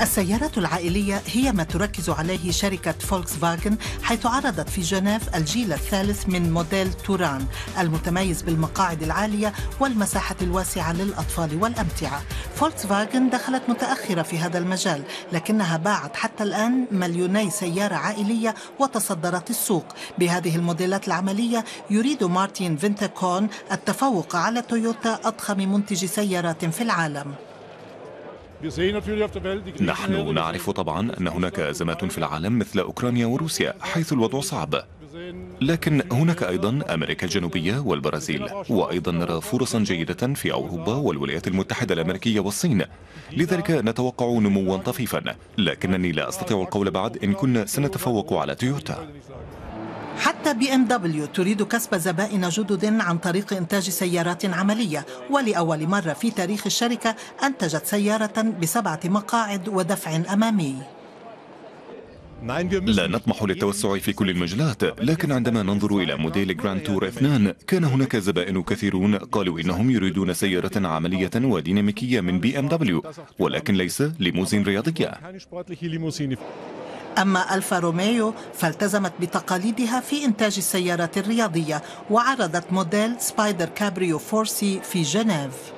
السيارات العائلية هي ما تركز عليه شركة فولكس فاجن حيث عرضت في جنيف الجيل الثالث من موديل توران المتميز بالمقاعد العالية والمساحة الواسعة للأطفال والأمتعة. فولكس فاجن دخلت متأخرة في هذا المجال لكنها باعت حتى الآن مليوني سيارة عائلية وتصدرت السوق. بهذه الموديلات العملية يريد مارتين فينتكون التفوق على تويوتا أضخم منتج سيارات في العالم. نحن نعرف طبعا أن هناك أزمات في العالم مثل أوكرانيا وروسيا حيث الوضع صعب. لكن هناك أيضا أمريكا الجنوبية والبرازيل وأيضا نرى فرصا جيدة في أوروبا والولايات المتحدة الأمريكية والصين. لذلك نتوقع نموا طفيفا لكنني لا أستطيع القول بعد إن كنا سنتفوق على تويوتا. حتى بي إم دبليو تريد كسب زبائن جدد عن طريق إنتاج سيارات عملية ولأول مرة في تاريخ الشركة أنتجت سيارة بسبعة مقاعد ودفع أمامي. لا نطمح للتوسع في كل المجالات لكن عندما ننظر إلى موديل جراند تور 2 كان هناك زبائن كثيرون قالوا إنهم يريدون سيارة عملية وديناميكية من بي إم دبليو ولكن ليس ليموزين رياضية. أما ألفا روميو فالتزمت بتقاليدها في إنتاج السيارات الرياضية وعرضت موديل سبايدر كابريو فورسي في جنيف.